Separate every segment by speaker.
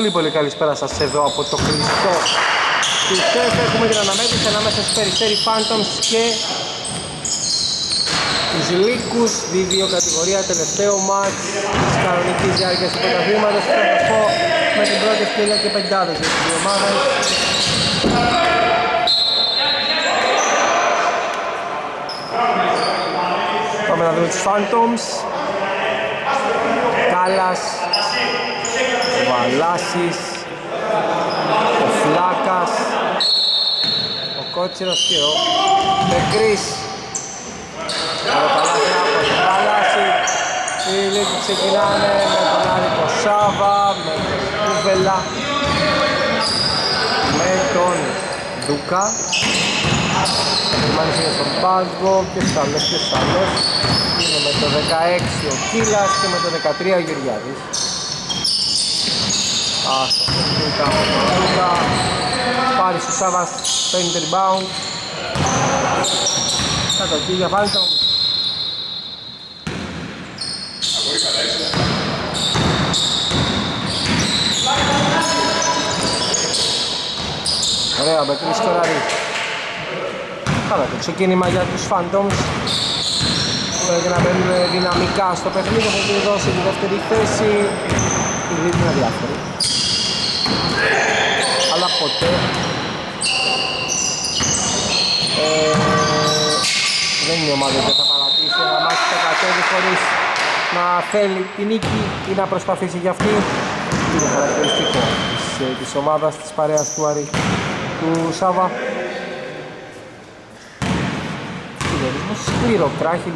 Speaker 1: Πολύ πολύ καλησπέρα σας εδώ από το κλειστό του ΣΕΦ. Έχουμε την αναμέτρηση ανάμεσα στους Περιστέρι Phantoms και τους Λύκους, δύο κατηγορία, τελευταίο μάτς της κανονικής διάρκειας του πρωταθλήματος. Θα με την πρώτη ευκαιρία και πεντάδες για τις δύο ομάδες. Πάμε να δούμε τους Phantoms. Κάλλας, ο Βαλάσης, ο Φλάκας, ο Κότσιρος και ο Πεκρής. Αεροπαλάθια από τον Βαλάση. Οι λίγοι ξεκινάνε με τον Άρικο Σάβα, με τον Κούβελα, με τον Δούκα. Μάλιστα είναι στον πάγκο, ποιος άλλος, ποιος άλλος. Είναι με το 16 ο Κίλας και με το 13 ο Γεωργιάδης. Άστο, Δούκα με τον Δούκα. Πάρει στο Σάβας, παίρνει το rebound. Κατοχή για Φάλτον. Ωραία, Μπεκρής σκοράρει. Καλά το ξεκίνημα για τους Phantoms. Πρέπει να μπαίνουν δυναμικά στο παιχνίδι, έχουν τους δώσει τη δεύτερη θέση. Η δίτη είναι διάφορη. Αλλά ποτέ ε, δεν είναι ομάδα που θα παρατήσει ένα μάτι θα κατέβει χωρίς να θέλει την νίκη ή να προσπαθήσει για αυτή. Είναι χαρακτηριστικό της, ε, της ομάδας της παρέας του Άρη του Σάβα. σκληρό κράχη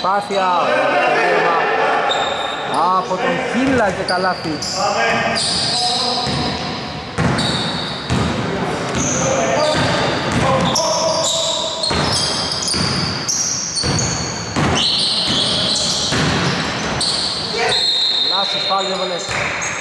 Speaker 1: προσπάθεια, από τον Χίλα και καλάθι. Λάσης φάουλ έβαλες. Ωραία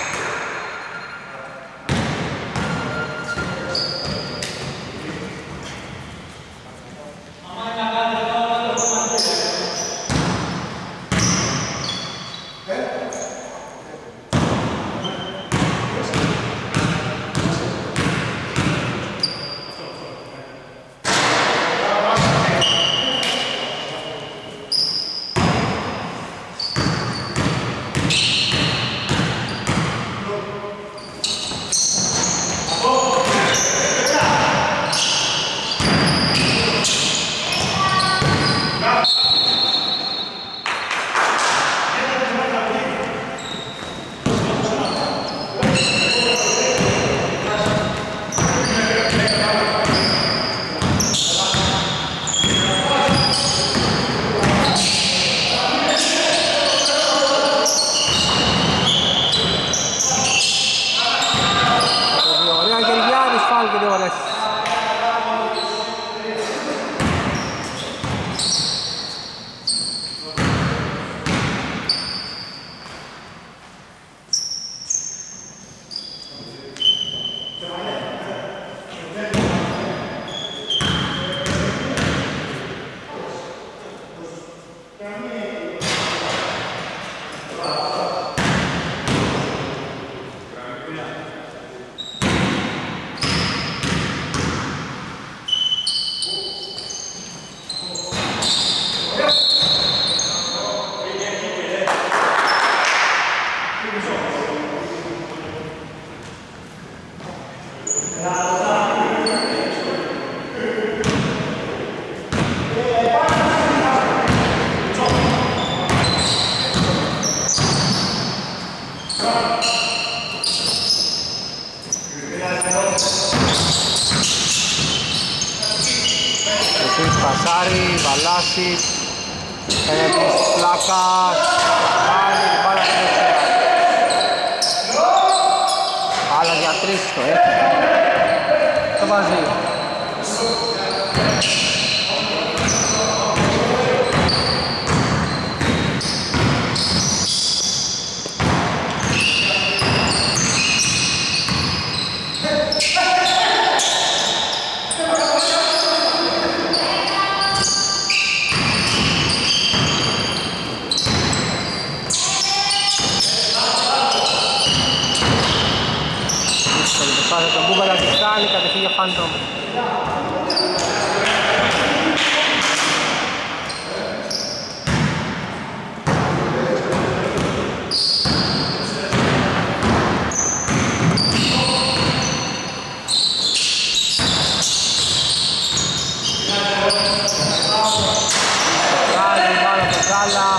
Speaker 1: Εσείς Πασάρη, Βαλάσης, Πένετης, Πλάκας, πάλι την μπάλα στην δεξιά. Άλλα για τρεις το έχει. Το βάζει. Phantom. Βγάλει, μπάλα από Γκάλα.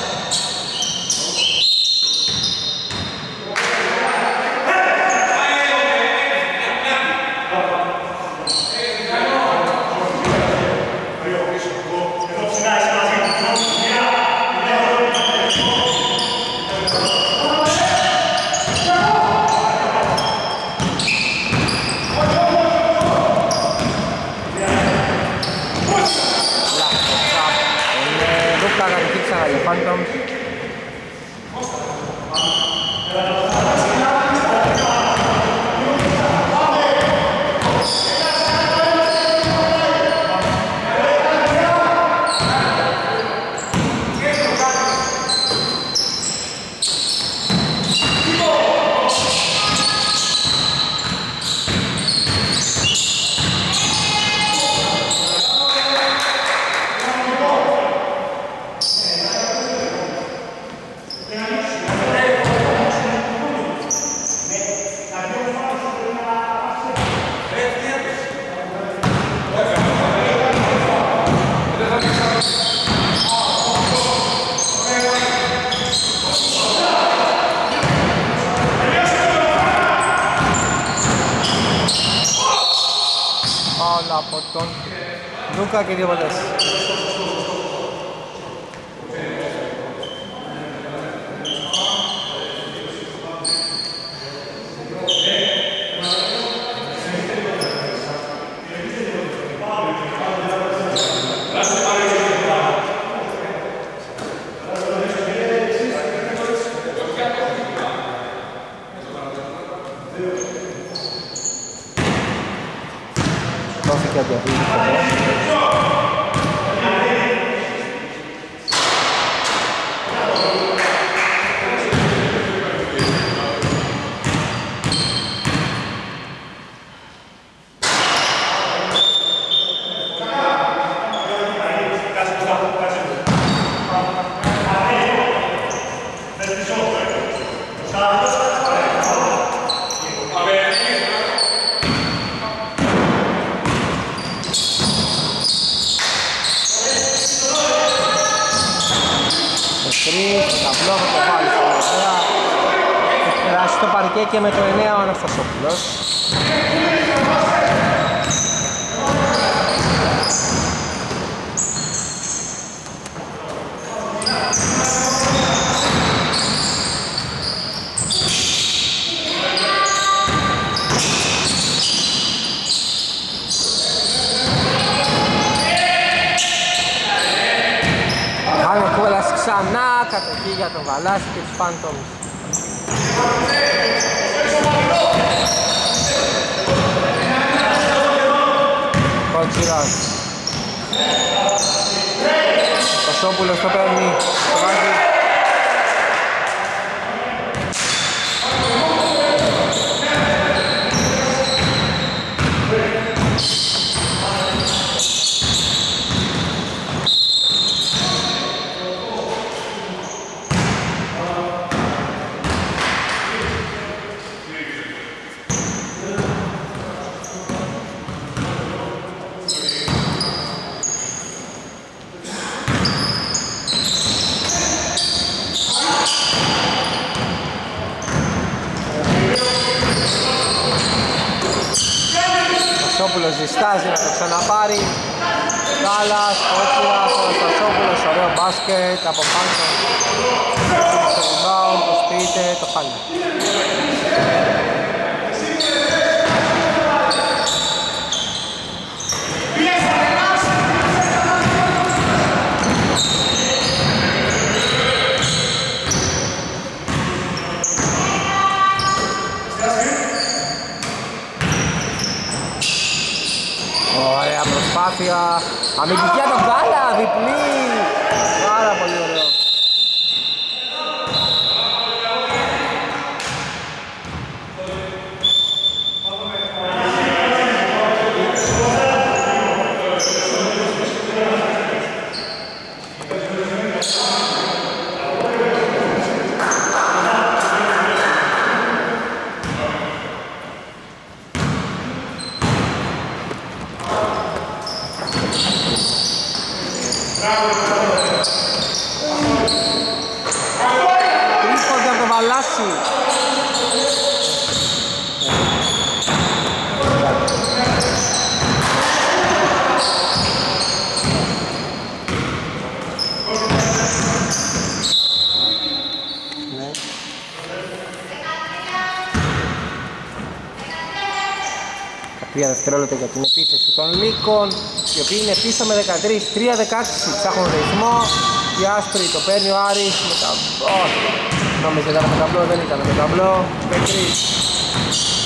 Speaker 1: Είναι Λούκα κατοχή ξανά για και με το 9 ο Αναστασόπουλος. Κάνει κόλας ξανά κατοχή για τον Βαλάση και τους Phantoms. Κοτσιράς. Ο Σόπουλος το παίρνει, το βάζει. Αναστασόπουλος διστάζει να το ξαναπάρει. Γάλλας, Κότσιρας, Αναστασόπουλος, ωραίο μπάσκετ από πάνω. Στο rebound, το σπίτε, το χάνει. Ωραία προσπάθεια. Αμυντική επίθεση των Λύκων, οι οποίοι είναι πίσω με 13, 3-16 ψάχνουν ρυθμό. η άσπρη, το παίρνει ο Άρης με τα... Όχι, νόμιζα ήταν με ταμπλό, δεν ήταν με ταμπλό. Με 3.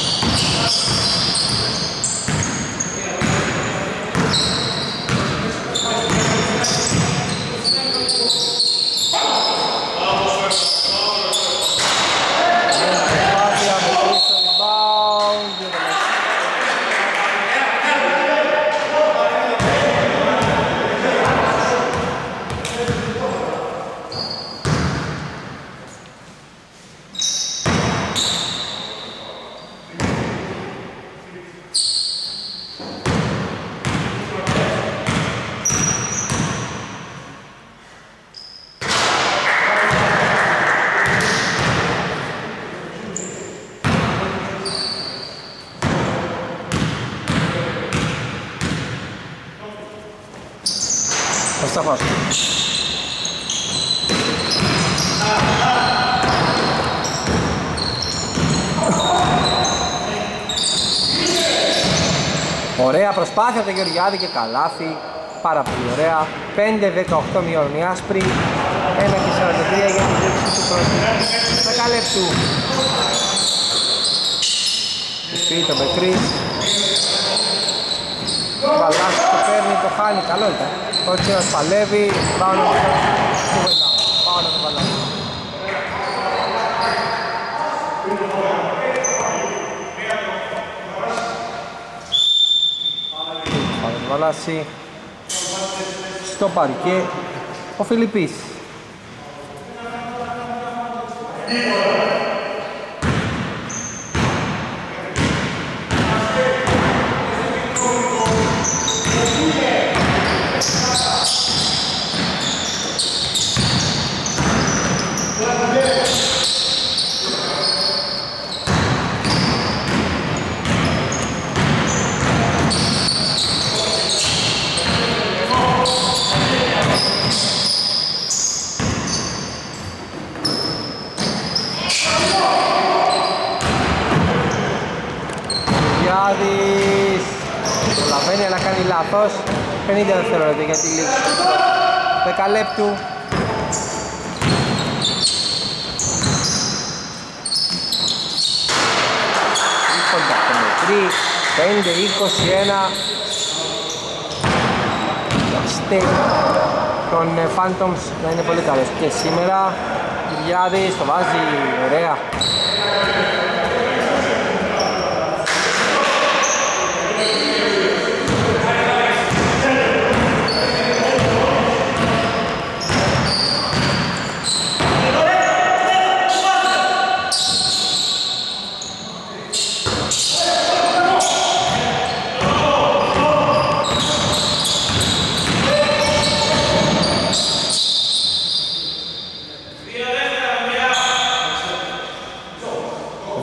Speaker 1: Προσπάθεια από τον Γεωργιάδη και καλάθι. Πάρα πολύ ωραία. 5-18 μειώνουν οι άσπροι. 1 και 43 για την λήξη του πρώτου. Δεκαλέπτου. Ισπρί το Μπεκρής. Ο Βαλάσης το παίρνει, το χάνει, καλό ήταν. Ο Τσέρας παλεύει, πάω να το κουβεντά. Πάω να το Βαλάση. Πάμε το Βαλάση. Στο παρκέ, ο Φιλιππής. Να κάνει λάθος. 50 δευτερόλεπτα για τη λήξη 10 λεπτού Ήρχονται από το μετρή 5-21 Το στέκ των ε, Phantoms να είναι πολύ καλός και σήμερα Κυριάδης το βάζει. Ωραία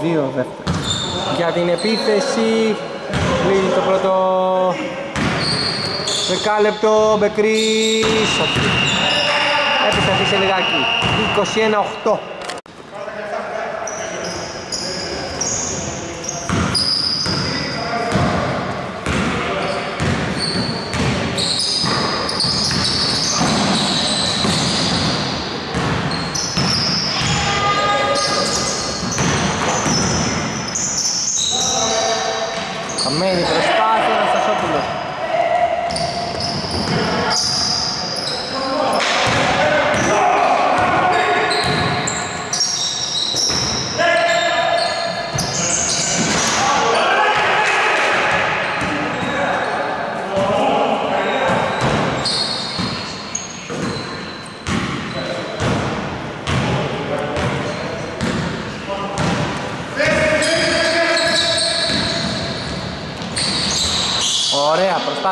Speaker 1: Δύο δεύτερα. Για την επίθεση κλείνει το πρώτο δεκάλεπτο Μπεκρής όχι. Έπεσε αφήσε λιγάκι. 21-8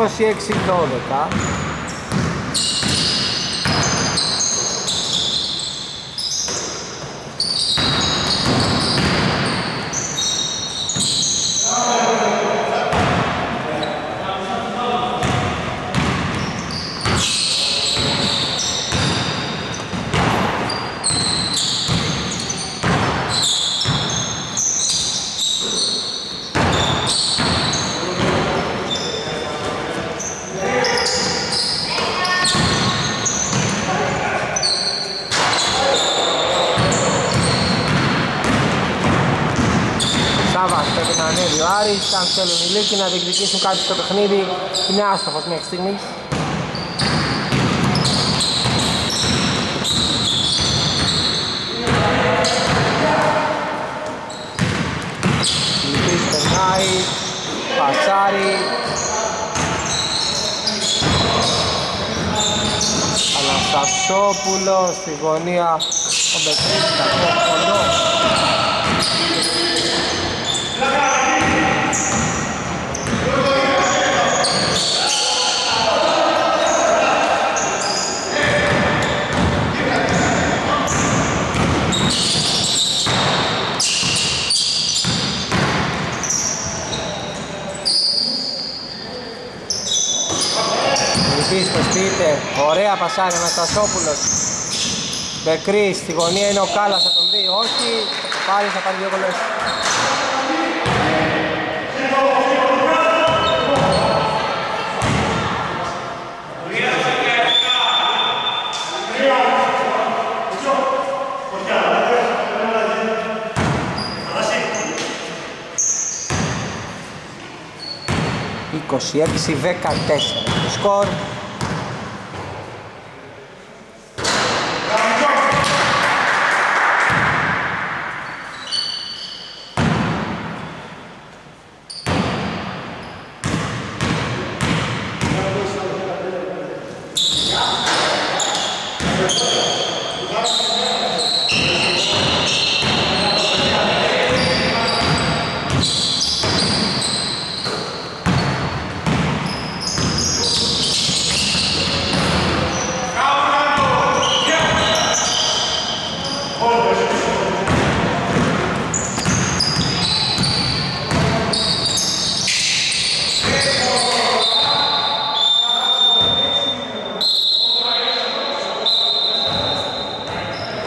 Speaker 1: 26-12. Σάβας πρέπει να ανέβει ο Άρης, αν θέλουν οι Λύκοι να διεκδικήσουν κάτι στο παιχνίδι, είναι άστοχος μέχρι στιγμής. Λυκής περνάει, πασάρι. Αναστασόπουλος στη γωνία, ο Μπετρής, κακό ωραία πασάρι Αναστασόπουλος Μπεκρής, στη γωνία είναι ο Κάλλας, θα τον δει, όχι θα πάρει, θα πάρει δύο κολλές Είκοσι 14 το σκορ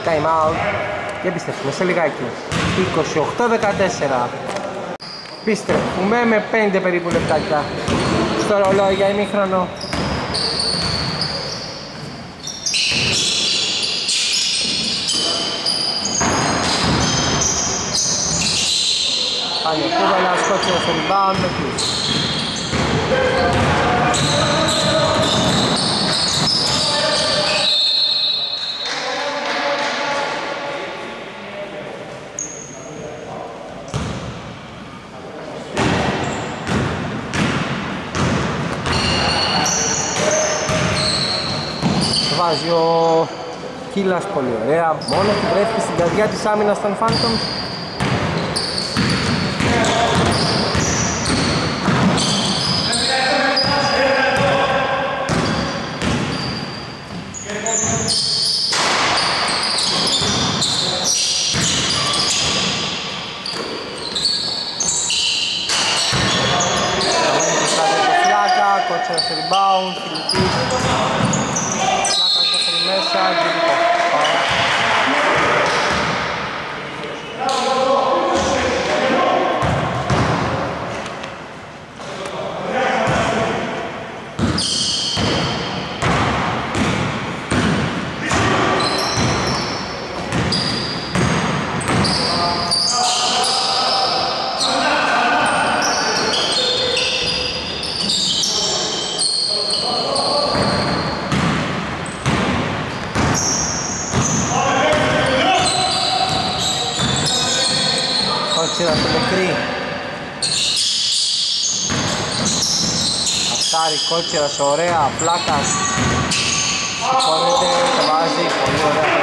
Speaker 1: time out και επιστρέφουμε σε λιγάκι. 28-14 Επιστρέφουμε με 5 περίπου λεπτάκια. Στο ρολόι για ημίχρονο. Πάνε κούβαλα, σκότσιο στο rebound βάζει ο Κίλας πολύ ωραία. Μόνος του βρέθηκε στην καρδιά της άμυνας των Phantoms Κότσερα στο rebound, Φιλιππής Πλάκα μέχρι μέσα, γυρικό. κότσερα στο μικρή. Αυτάρι κότσερας, ωραία, πλάκας. Σηκώνεται, το βάζει, πολύ ωραία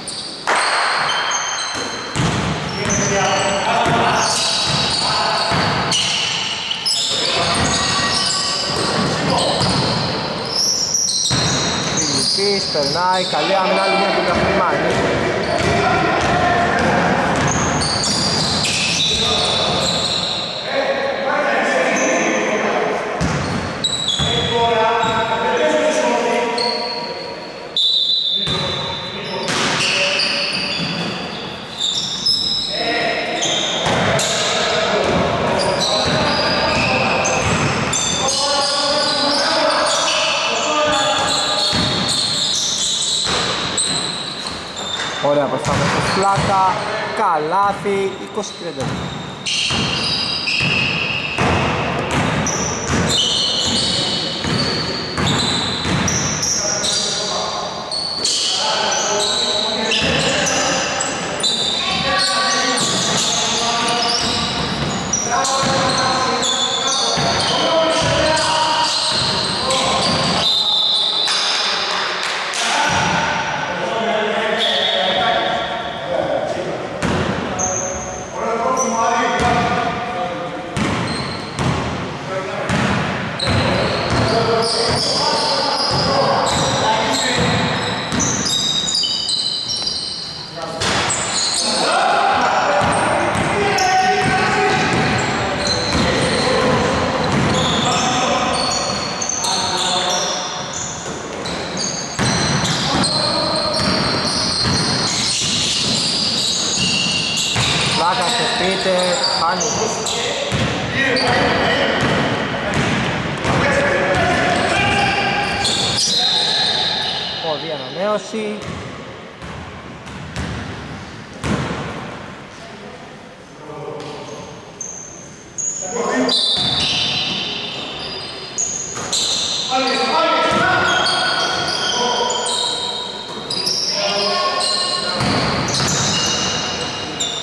Speaker 1: περνάει, καλή άμυνα, άλλη μια που τα πλάκα, καλάθι, Deus. 20-32.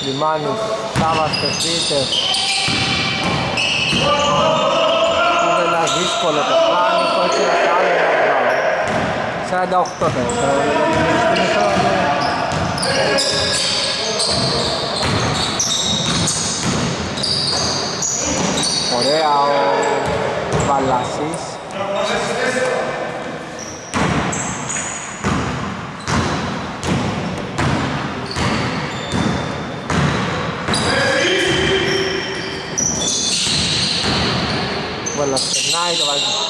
Speaker 1: Λιμάνης, Σάβας Πεσβίτε ένα δύσκολο το κάνει, το έτσι να κάνει ένα 48 Ωραία ο Βαλάσης Βέλας περνάει, το βάζει.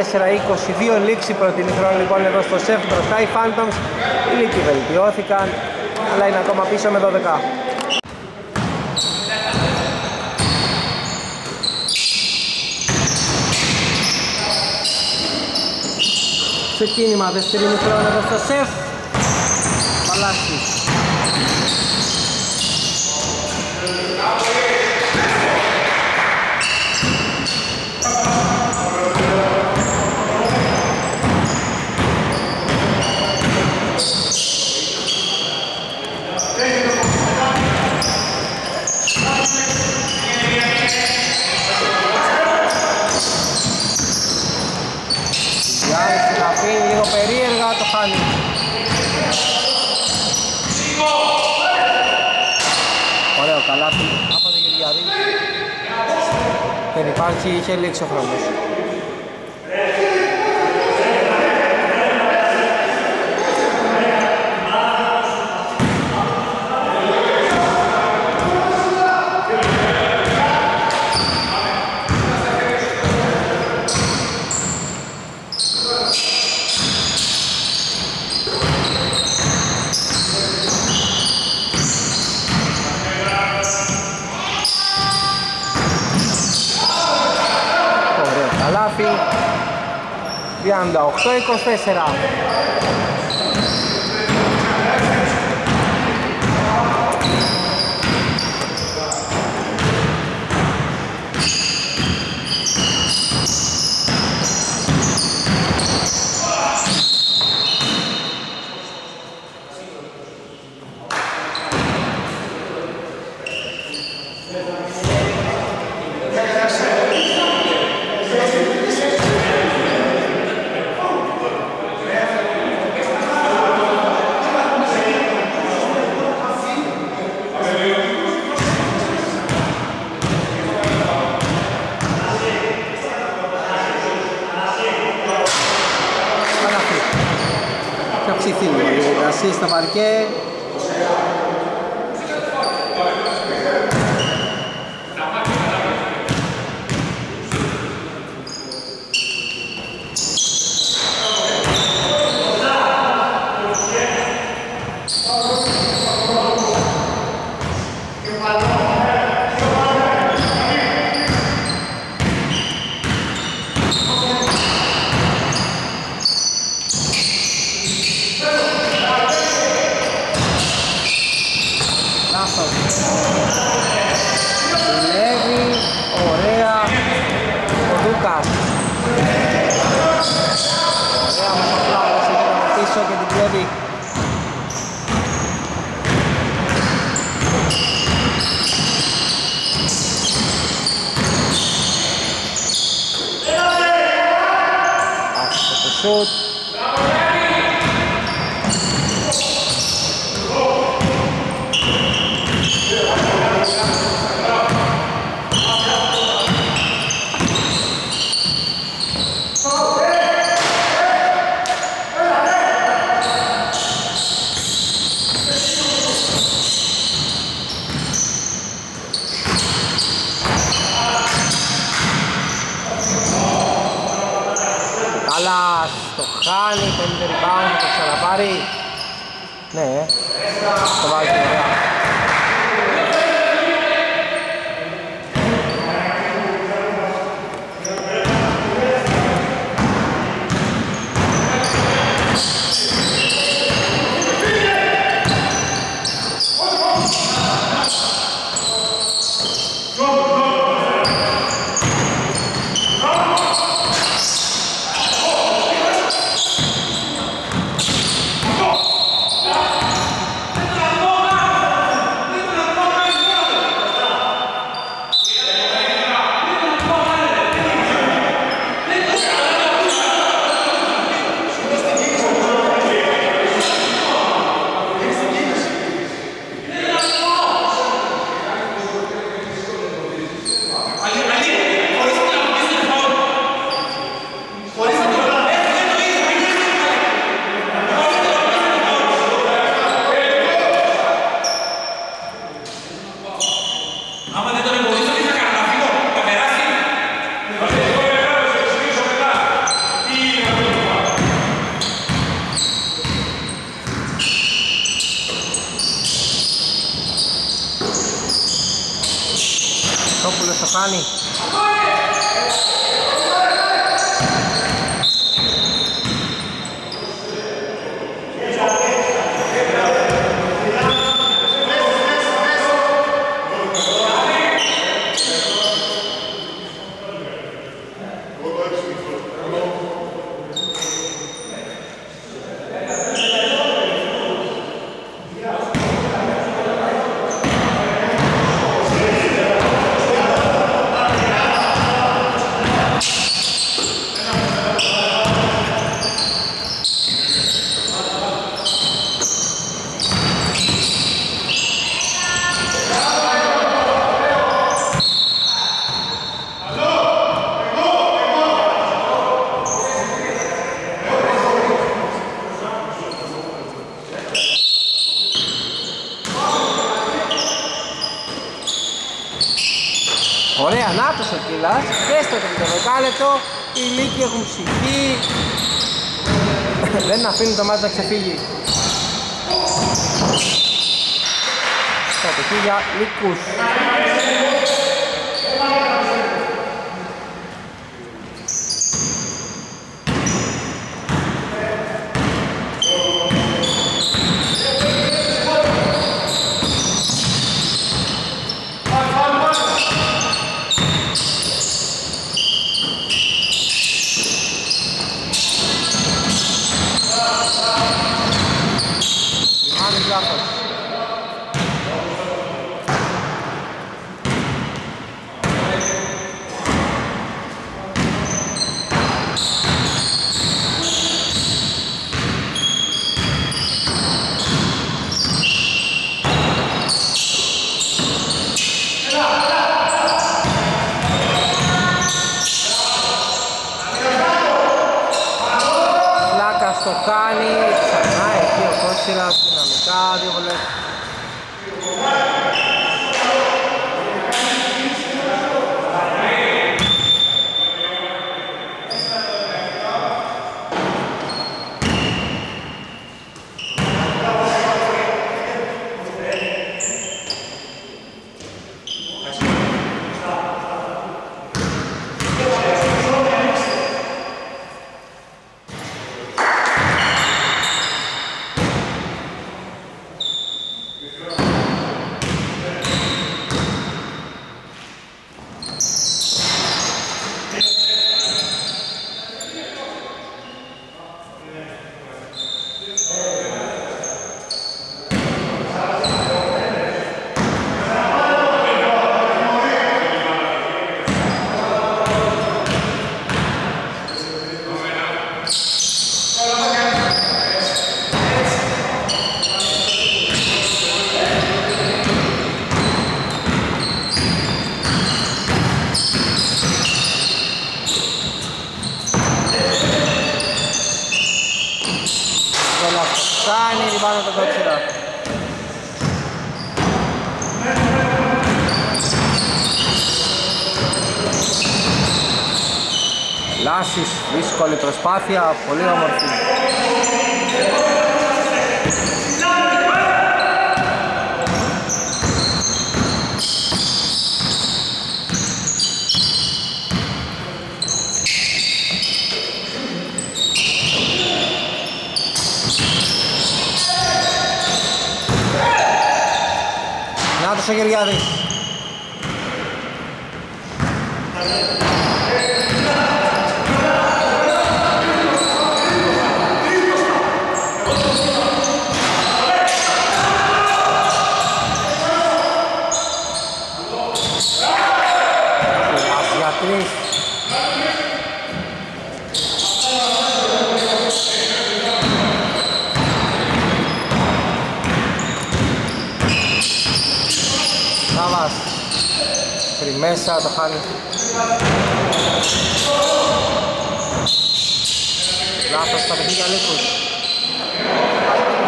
Speaker 1: 34-22 λήξη πρώτη χρόνο λοιπόν εδώ στο σεφ μπροστά οι Phantoms. Οι Λύκοι βελτιώθηκαν αλλά είναι ακόμα πίσω με 12 Ξεκίνημα δεύτερη χρόνο εδώ στο σεφ. Παλάσης υπάρχει, είχε λήξει ο χρόνος. 38-24. Δουλεύει, ωραία, ο Δούκας. Ωραία μας ο Φλάβος, τον πίσω και την κλέβει. Άσε το σούτ. κάνει, 50 rebound, θα το ξαναπάρει. Ναι, ε, το βάζει. Ε. να ξεφύγει. φάσεις, δύσκολη προσπάθεια, πολύ όμορφη. Νάτος ο μέσα το χάνει. Λάθος στρατηγία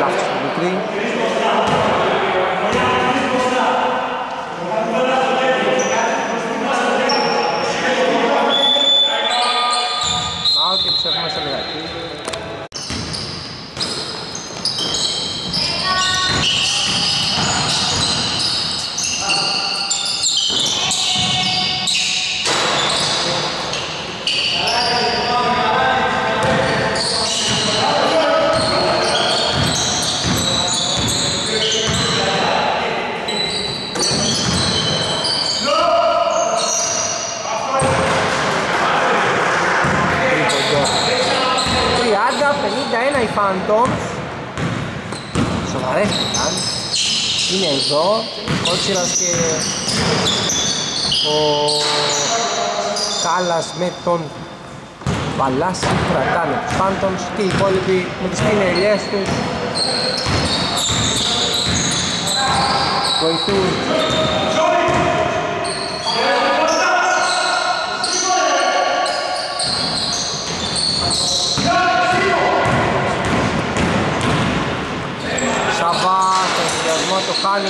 Speaker 1: Λάθος Μικρή. Εδώ Ο Τσίρας και ο Κάλλας με τον Παλάσι κρατάνε τους Phantoms και οι υπόλοιποι με τις πινελιές τους. Βοηθούν Σαββά, στον συνδυασμό το χάνει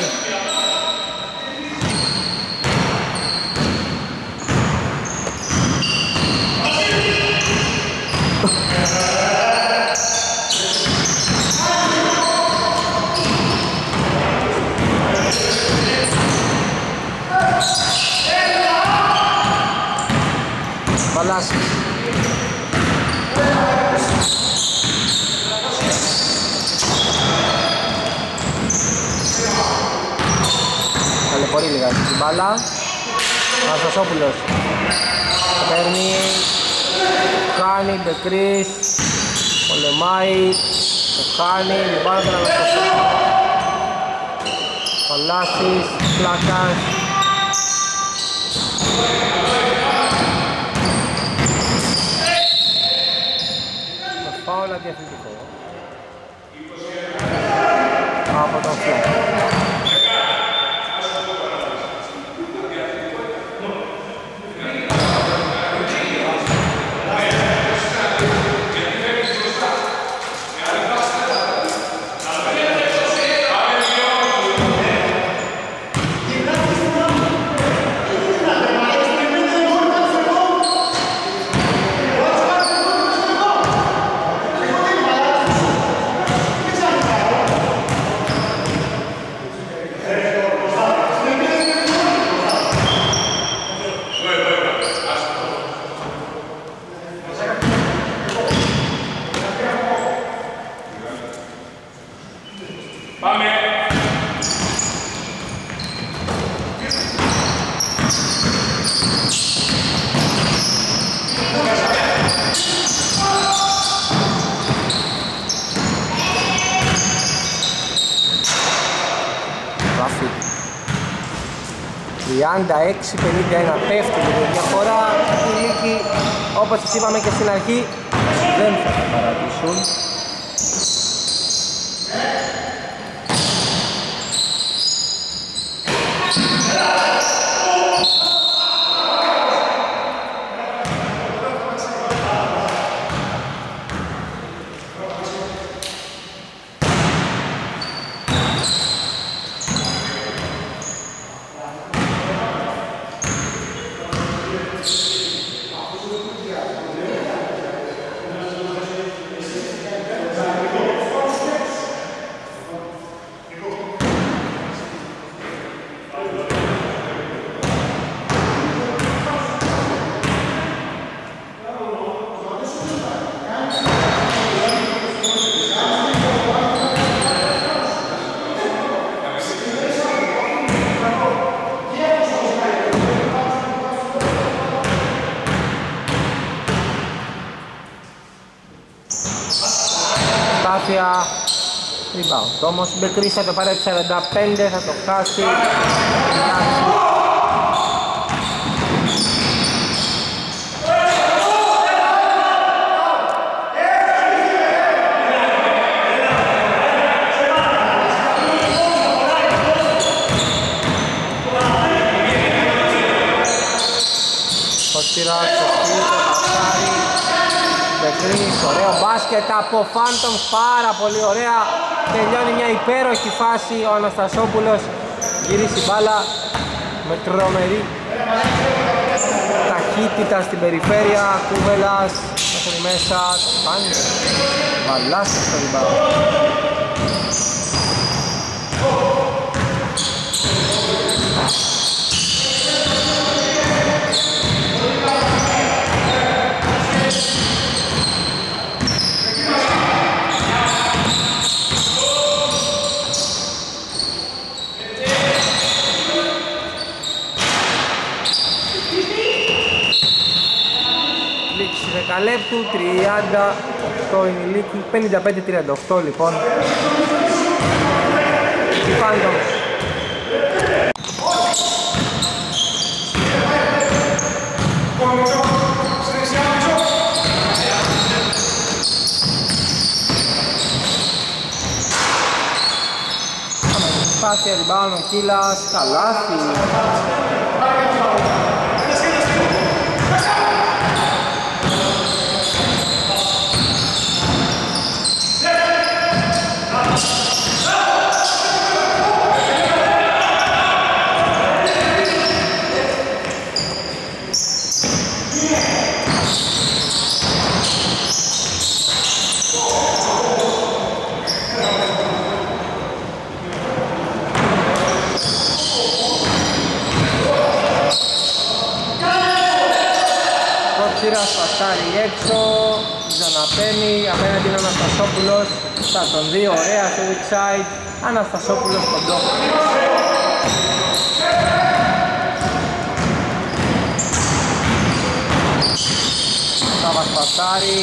Speaker 1: Παλάσης Ταλαιπωρεί λίγα την μπάλα. Αναστασόπουλος. Παίρνει. Κάνει, Μπεκρίς Πολεμάει. Το κάνει, την μπάλα τον Αναστασόπουλο. Παλάσης, Πλάκας. Με φάουλα διαφορετικό Από τον Φλάκ Βάφη 36-51 πέφτει λίγο. Η διαφορά η Λύκη όπως σας είπαμε και στην αρχή δεν θα τα παρατήσουν rebound όμως Μπεκρίς θα το πάρει 45 θα το χάσει. Κοστήρας, Κοστήρας, Πασάρι Μπεκρίς, ωραίο μπάσκετ από Phantoms, πάρα πολύ ωραία Τελειώνει μια υπέροχη φάση ο Αναστασόπουλος Γυρίσει μπάλα με τρομερή ταχύτητα στην περιφέρεια. Κούβελας μέχρι μέσα, κάνει Βαλάς στο rebound δεκαλέπτου, 30 το ενηλίκου, 55-38 λοιπόν. Η Πάση rebound ο Κίλας, καλάθι. Πασάρει έξω, ξαναπαίνει, απέναντι είναι ο Αναστασόπουλος, στα τον δει, ωραία στο weak side, Αναστασόπουλος κοντό. Σάβας πασάρει,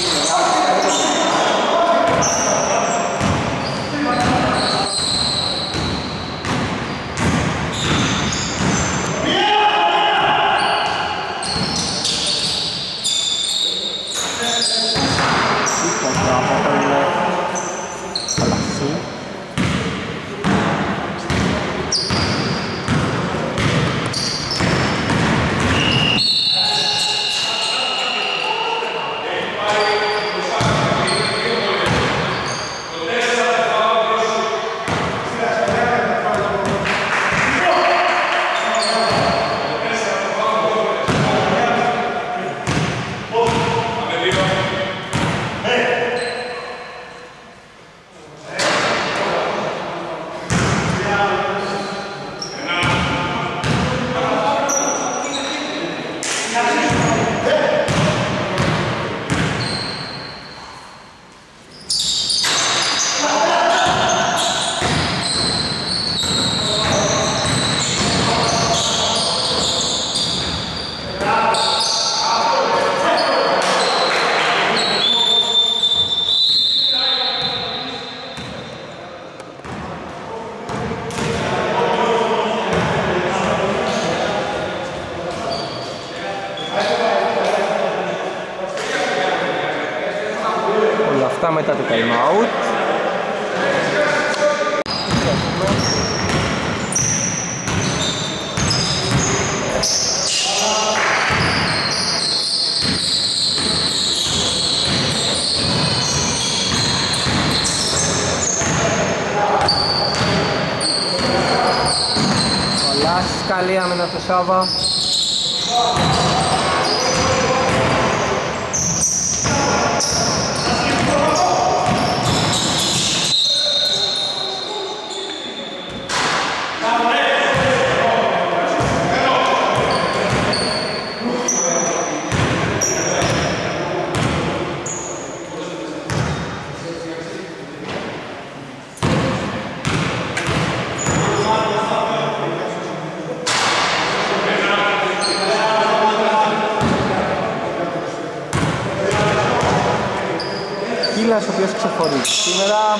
Speaker 1: σήμερα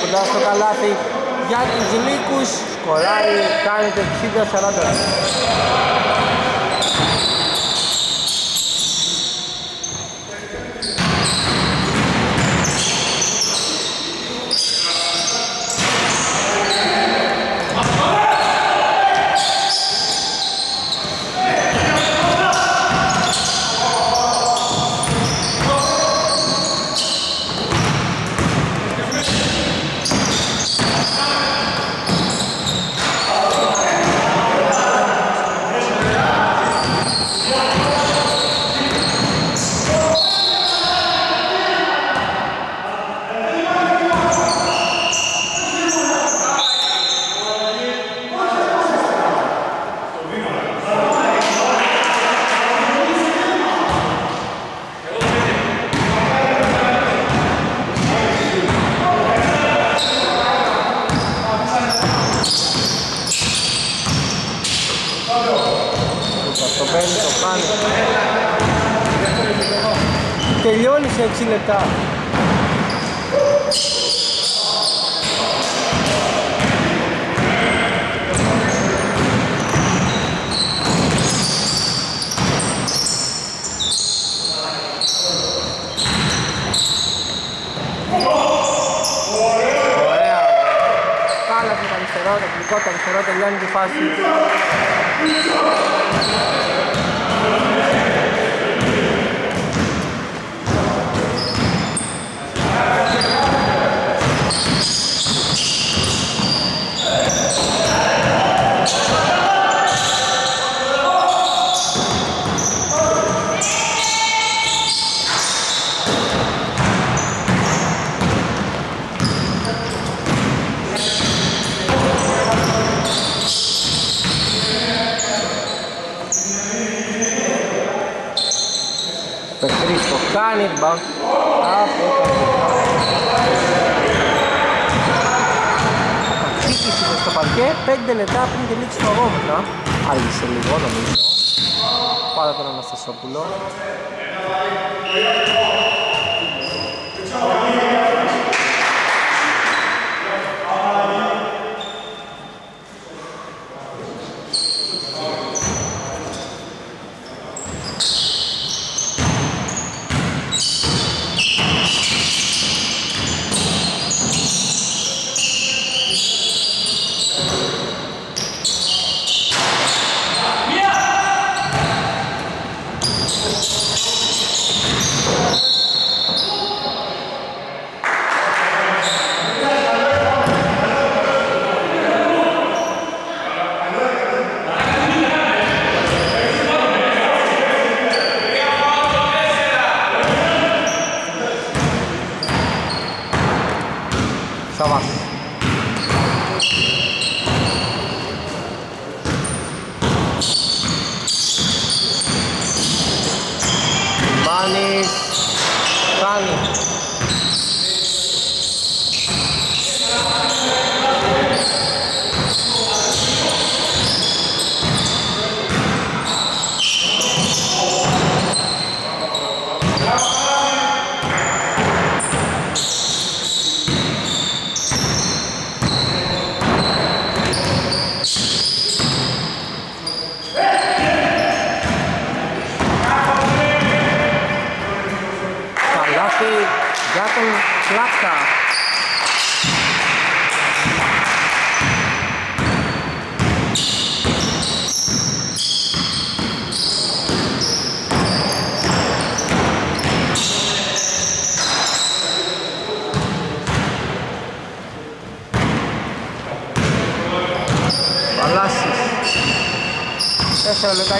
Speaker 1: κοντά στο καλάθι για τους Λύκους σκοράρει, κάνει το 60-40 15 λεπτά πριν τελείξει το αγώνα. Άργησε λίγο νομίζω. Πάρα τον Αναστασόπουλο.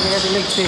Speaker 1: জায়গাতে লিখছি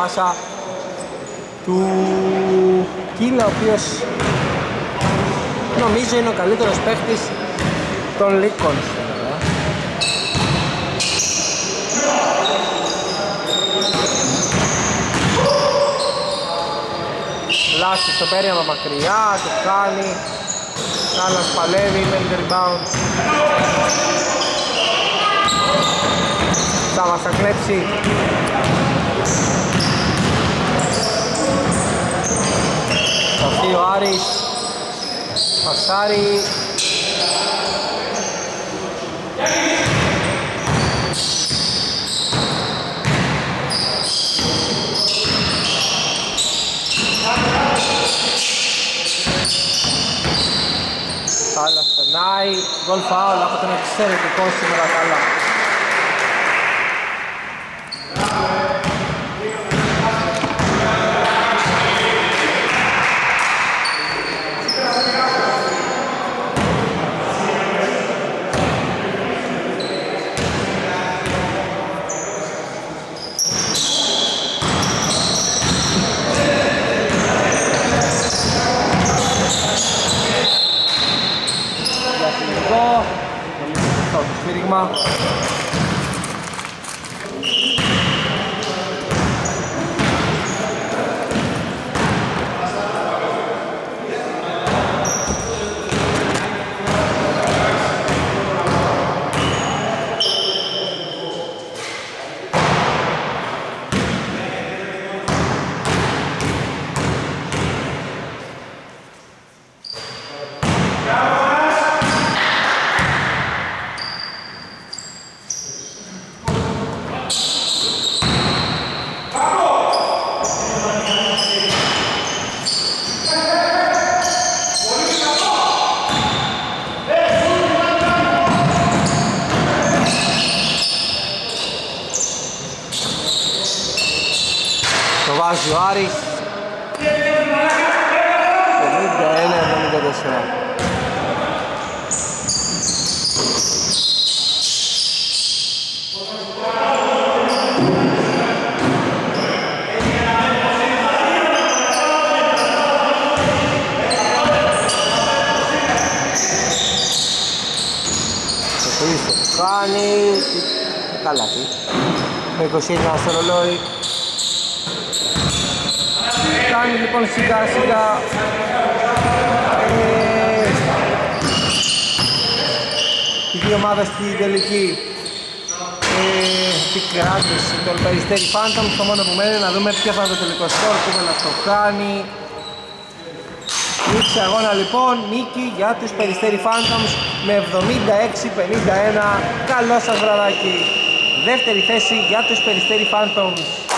Speaker 1: πάσα του Κίλα, ο οποίος νομίζω είναι ο καλύτερος παίχτης των Λίκων. Λάστη στο πέρι από μακριά, το κάνει. Κάλλας παλεύει, μένει το rebound. Σάβας θα κλέψει. Σωθεί ο Άρης. Πασάρι. Κάλλας περνάει. Γκολ φάουλ από τον εξαιρετικό σήμερα καλά. Διαφημικό. Νομίζω το σφύριγμα. Το βάζει ο Άρης 51-74 Το Χρήστο που κάνει Καλά τι Με 29 στο ρολόι Κάνει λοιπόν σιγά σιγά. Ε, οι δύο ομάδες στη τελική. Ε, επικράτηση των Περιστέρι Phantoms το μόνο που μένει να δούμε ποιος θα είναι το τελικό σκορ που να το κάνει. Νίκη αγώνα λοιπόν, νίκη για τους Περιστέρι Phantoms με 76-51 καλό σας βραδάκι δεύτερη θέση για τους Περιστέρι Phantoms